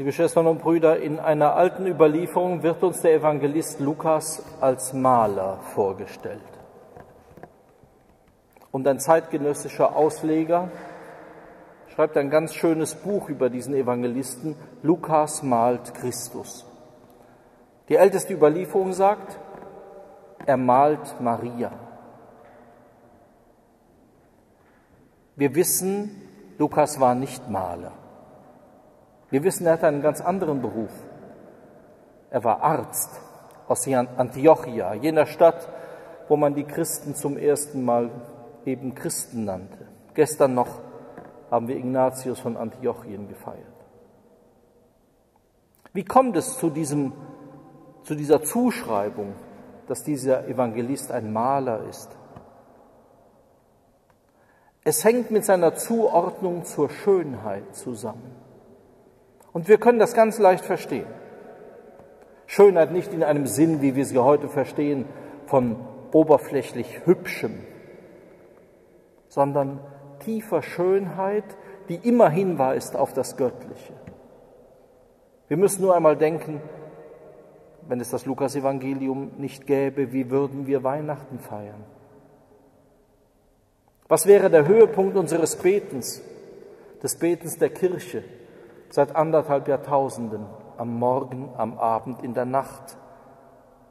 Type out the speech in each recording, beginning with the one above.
Liebe Schwestern und Brüder, in einer alten Überlieferung wird uns der Evangelist Lukas als Maler vorgestellt. Und ein zeitgenössischer Ausleger schreibt ein ganz schönes Buch über diesen Evangelisten. Lukas malt Christus. Die älteste Überlieferung sagt, er malt Maria. Wir wissen, Lukas war nicht Maler. Wir wissen, er hatte einen ganz anderen Beruf. Er war Arzt aus Antiochia, jener Stadt, wo man die Christen zum ersten Mal eben Christen nannte. Gestern noch haben wir Ignatius von Antiochien gefeiert. Wie kommt es zu, diesem, zu dieser Zuschreibung, dass dieser Evangelist ein Maler ist? Es hängt mit seiner Zuordnung zur Schönheit zusammen. Und wir können das ganz leicht verstehen. Schönheit nicht in einem Sinn, wie wir sie heute verstehen, von oberflächlich Hübschem, sondern tiefer Schönheit, die immer hinweist auf das Göttliche. Wir müssen nur einmal denken, wenn es das Lukasevangelium nicht gäbe, wie würden wir Weihnachten feiern? Was wäre der Höhepunkt unseres Betens, des Betens der Kirche? Seit anderthalb Jahrtausenden, am Morgen, am Abend, in der Nacht,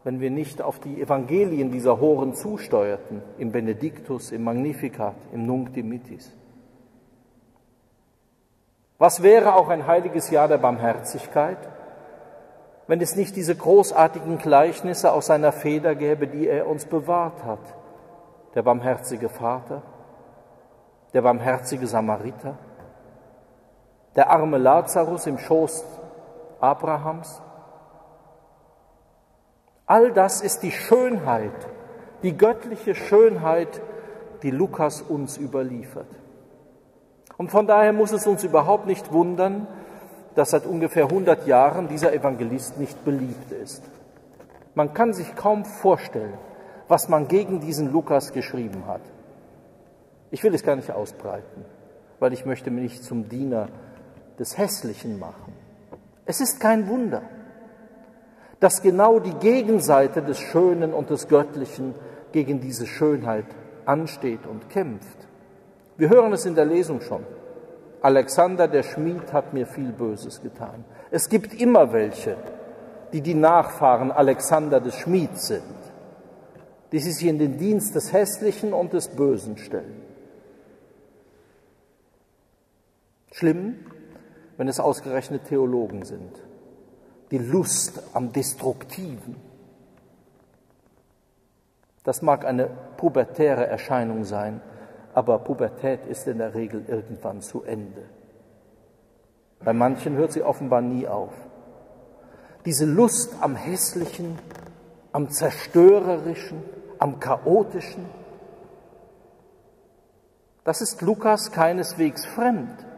wenn wir nicht auf die Evangelien dieser Horen zusteuerten, im Benediktus, im Magnificat, im Nunc Dimittis. Was wäre auch ein heiliges Jahr der Barmherzigkeit, wenn es nicht diese großartigen Gleichnisse aus seiner Feder gäbe, die er uns bewahrt hat? Der barmherzige Vater, der barmherzige Samariter, der arme Lazarus im Schoß Abrahams. All das ist die Schönheit, die göttliche Schönheit, die Lukas uns überliefert. Und von daher muss es uns überhaupt nicht wundern, dass seit ungefähr 100 Jahren dieser Evangelist nicht beliebt ist. Man kann sich kaum vorstellen, was man gegen diesen Lukas geschrieben hat. Ich will es gar nicht ausbreiten, weil ich möchte mich nicht zum Diener des Hässlichen machen. Es ist kein Wunder, dass genau die Gegenseite des Schönen und des Göttlichen gegen diese Schönheit ansteht und kämpft. Wir hören es in der Lesung schon. Alexander der Schmied hat mir viel Böses getan. Es gibt immer welche, die die Nachfahren Alexander des Schmieds sind, die sich in den Dienst des Hässlichen und des Bösen stellen. Schlimm wenn es ausgerechnet Theologen sind. Die Lust am Destruktiven. Das mag eine pubertäre Erscheinung sein, aber Pubertät ist in der Regel irgendwann zu Ende. Bei manchen hört sie offenbar nie auf. Diese Lust am Hässlichen, am Zerstörerischen, am Chaotischen, das ist Lukas keineswegs fremd.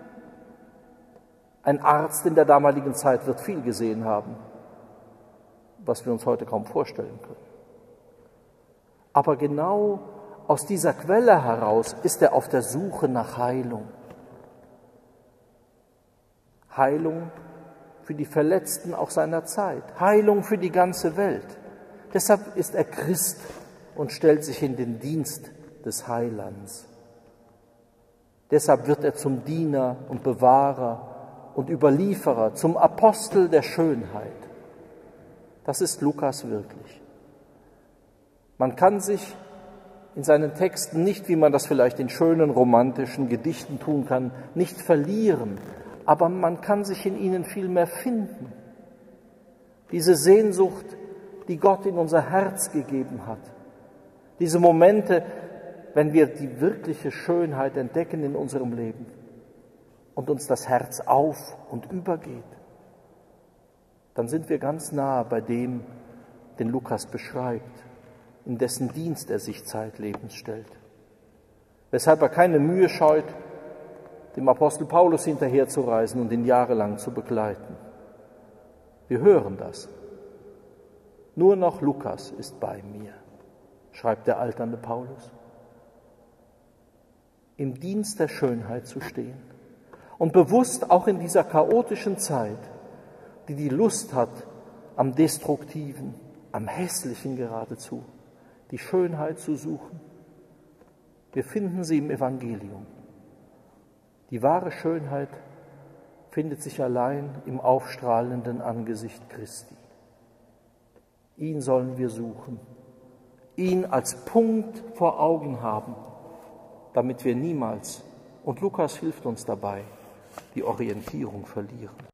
Ein Arzt in der damaligen Zeit wird viel gesehen haben, was wir uns heute kaum vorstellen können. Aber genau aus dieser Quelle heraus ist er auf der Suche nach Heilung. Heilung für die Verletzten auch seiner Zeit, Heilung für die ganze Welt. Deshalb ist er Christ und stellt sich in den Dienst des Heilands. Deshalb wird er zum Diener und Bewahrer und Überlieferer, zum Apostel der Schönheit. Das ist Lukas wirklich. Man kann sich in seinen Texten nicht, wie man das vielleicht in schönen romantischen Gedichten tun kann, nicht verlieren, aber man kann sich in ihnen viel mehr finden. Diese Sehnsucht, die Gott in unser Herz gegeben hat. Diese Momente, wenn wir die wirkliche Schönheit entdecken in unserem Leben und uns das Herz auf und übergeht, dann sind wir ganz nah bei dem, den Lukas beschreibt, in dessen Dienst er sich zeitlebens stellt. Weshalb er keine Mühe scheut, dem Apostel Paulus hinterherzureisen und ihn jahrelang zu begleiten. Wir hören das. Nur noch Lukas ist bei mir, schreibt der alternde Paulus. Im Dienst der Schönheit zu stehen und bewusst auch in dieser chaotischen Zeit die die Lust hat am Destruktiven, am Hässlichen geradezu, die Schönheit zu suchen. Wir finden sie im Evangelium. Die wahre Schönheit findet sich allein im aufstrahlenden Angesicht Christi. Ihn sollen wir suchen, ihn als Punkt vor Augen haben, damit wir niemals, und Lukas hilft uns dabei, die Orientierung verlieren.